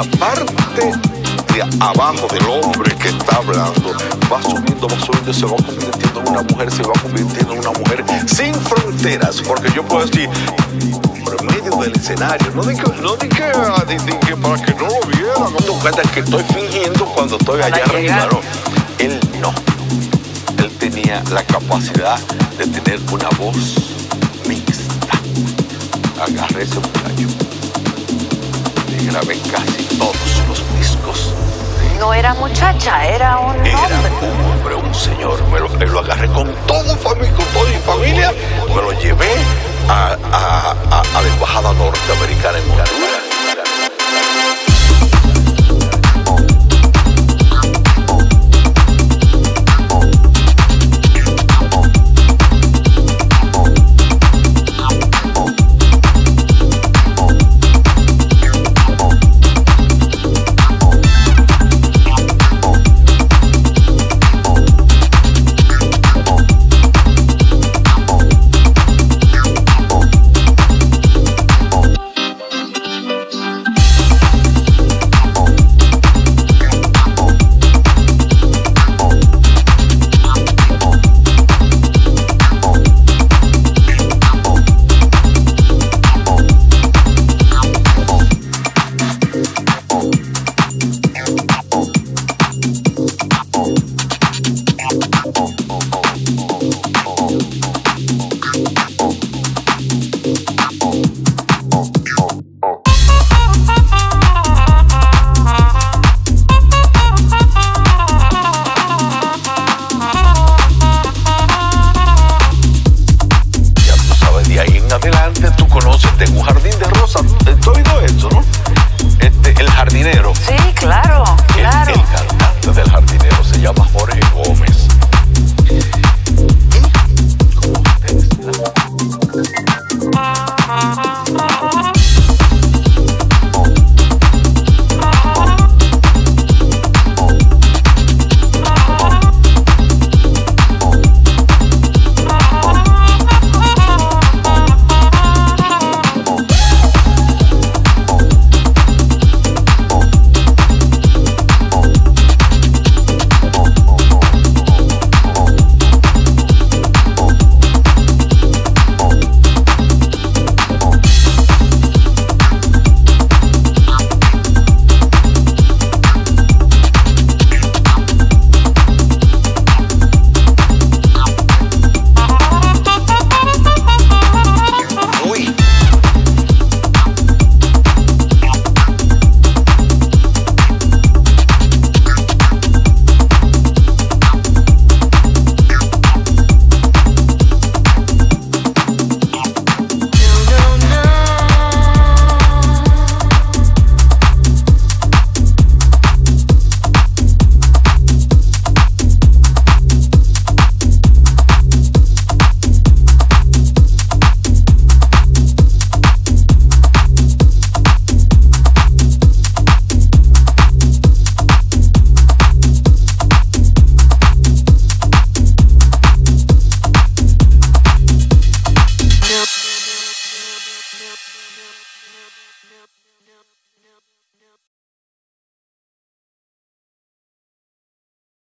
la parte de abajo del hombre que está hablando va subiendo, va subiendo, se va convirtiendo en una mujer, se va convirtiendo en una mujer sin fronteras, porque yo puedo decir, por medio del escenario, no digo, no que, di- di que para que no lo vieran, no te cuenta que estoy fingiendo cuando estoy allá arriba. Él no. Él tenía la capacidad de tener una voz mixta. Agarré ese muchacho. Grabé casi todos los discos. No era muchacha, era un Era hombre. un hombre, un señor. Me lo, me lo agarré con todo, con toda mi familia. Me lo llevé a, a- a- a la embajada norteamericana en Montreal. jardín de rosas, todo eso, ¿no? Este, el jardinero. Sí, claro.